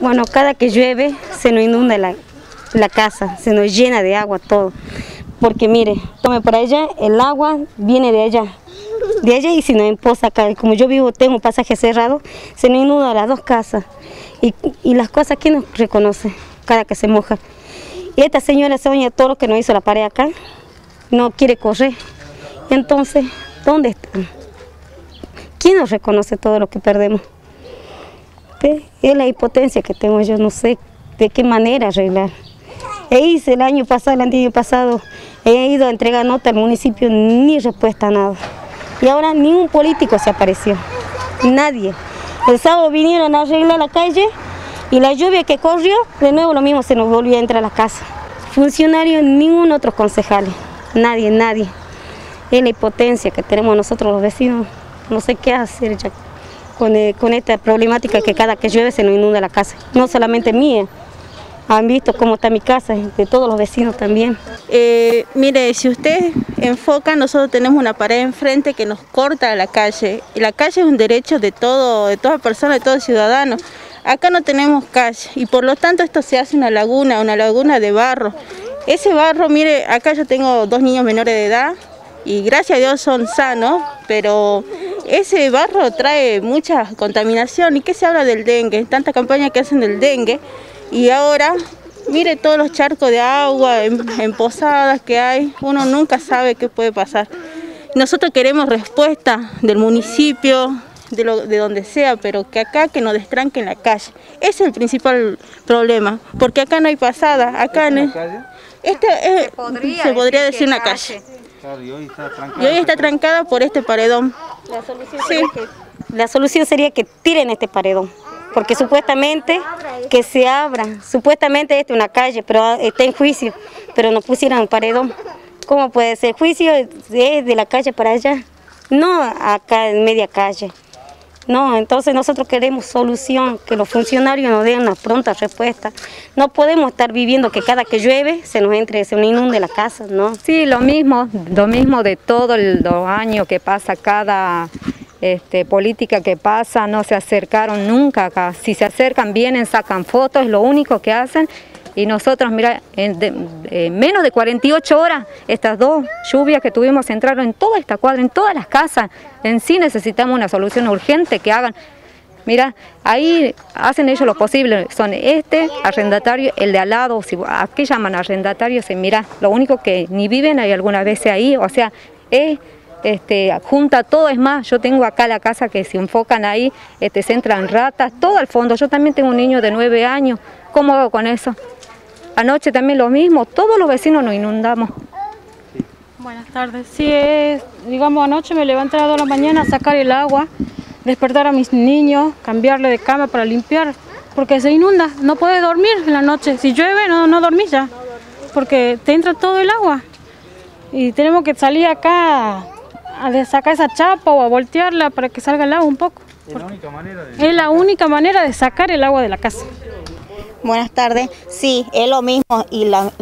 Bueno, cada que llueve se nos inunda la, la casa, se nos llena de agua todo. Porque mire, tome por allá, el agua viene de allá, de allá y se nos empoza acá. Como yo vivo, tengo un pasaje cerrado, se nos inunda las dos casas. Y, y las cosas, ¿quién nos reconoce? Cada que se moja. Esta señora se oye todo lo que nos hizo la pared acá, no quiere correr. Entonces, ¿dónde están? ¿Quién nos reconoce todo lo que perdemos? Es la impotencia que tengo, yo no sé de qué manera arreglar. E hice el año pasado, el año pasado, he ido a entregar nota al municipio, ni respuesta a nada. Y ahora ningún político se apareció, nadie. El sábado vinieron a arreglar la calle y la lluvia que corrió, de nuevo lo mismo se nos volvió a entrar a la casa. Funcionarios, ningún otro concejal, nadie, nadie. Es la impotencia que tenemos nosotros los vecinos, no sé qué hacer ya con, eh, con esta problemática que cada que llueve se nos inunda la casa, no solamente mía, han visto cómo está mi casa, de todos los vecinos también. Eh, mire, si usted enfoca, nosotros tenemos una pared enfrente que nos corta la calle. Y la calle es un derecho de, todo, de toda persona, de todo ciudadano. Acá no tenemos calle y por lo tanto esto se hace una laguna, una laguna de barro. Ese barro, mire, acá yo tengo dos niños menores de edad y gracias a Dios son sanos, pero ese barro trae mucha contaminación. ¿Y qué se habla del dengue? Tanta campaña que hacen del dengue y ahora mire todos los charcos de agua en, posadas que hay, uno nunca sabe qué puede pasar. Nosotros queremos respuesta del municipio, de, lo, de donde sea, pero que acá que nos destranquen la calle. Ese es el principal problema, porque acá no hay pasada. Acá en este, se podría, decir, una calle. y hoy está trancada, por este paredón. La solución, la solución sería que tiren este paredón porque supuestamente que se abra, supuestamente esta es una calle, pero está en juicio, pero no pusieron paredón. ¿Cómo puede ser? Juicio es de la calle para allá, no acá en media calle. No, entonces nosotros queremos solución, que los funcionarios nos den una pronta respuesta. No podemos estar viviendo que cada que llueve se nos entre, se nos inunde la casa, ¿no? Sí, lo mismo, lo mismo de todos los años que pasa cada este, política que pasa, no se acercaron nunca acá. Si se acercan, vienen, sacan fotos, es lo único que hacen. Y nosotros, mira, en, menos de 48 horas, estas dos lluvias que tuvimos entraron en toda esta cuadra, en todas las casas. En sí necesitamos una solución urgente que hagan. Mira, ahí hacen ellos lo posible, son este arrendatario, el de al lado, si, ¿a qué llaman arrendatario? mira, lo único que ni viven hay alguna vez ahí, o sea, es este, junta todo, es más, yo tengo acá la casa que se enfocan ahí, este, se entran ratas, todo al fondo, yo también tengo un niño de nueve años, ¿cómo hago con eso? Anoche también lo mismo, todos los vecinos nos inundamos. Buenas tardes, sí, es, digamos anoche me levanté a las 2 de la mañana a sacar el agua, despertar a mis niños, cambiarle de cama para limpiar, porque se inunda, no puedes dormir en la noche, si llueve no, no dormís ya, porque te entra todo el agua y tenemos que salir acá a sacar esa chapa o a voltearla para que salga el agua un poco. Es la única manera de, es la única manera de sacar el agua de la casa. Buenas tardes. Sí, es lo mismo y la,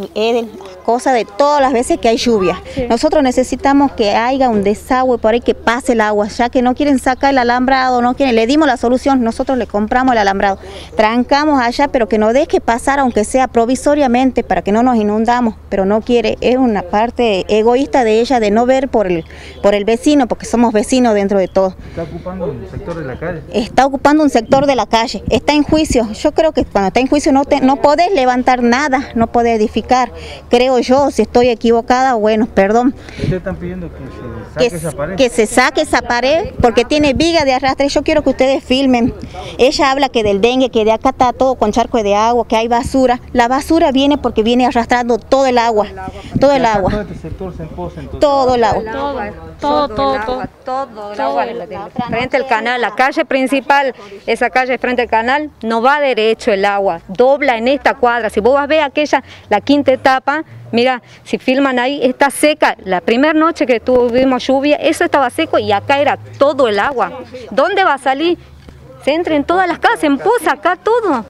cosa de todas las veces que hay lluvia. Nosotros necesitamos que haya un desagüe por ahí que pase el agua, ya que no quieren sacar el alambrado, no quieren, le dimos la solución, nosotros le compramos el alambrado, trancamos allá, pero que nos deje pasar aunque sea provisoriamente para que no nos inundamos, pero no quiere, es una parte egoísta de ella de no ver por el, por el vecino, porque somos vecinos dentro de todo. ¿Está ocupando un sector de la calle? Está ocupando un sector de la calle, está en juicio, yo creo que cuando está en juicio no, te, no podés levantar nada, no podés edificar. Creo yo, si estoy equivocada, bueno, perdón. ¿Ustedes están pidiendo que se saque esa pared? Que se saque esa pared porque tiene viga de arrastre. Yo quiero que ustedes filmen. Ella habla que del dengue, que de acá está todo con charco de agua, que hay basura. La basura viene porque viene arrastrando todo el agua. Todo el agua. Todo este sector se Todo el agua. Todo, todo, todo. Todo el agua. Frente al canal, la calle principal, esa calle frente al canal, no va derecho el agua dobla en esta cuadra. Si vos vas a ver aquella, la quinta etapa, mira, si filman ahí, está seca. La primera noche que tuvimos lluvia, eso estaba seco y acá era todo el agua. ¿Dónde va a salir? Se entra en todas las casas, en poza, acá todo.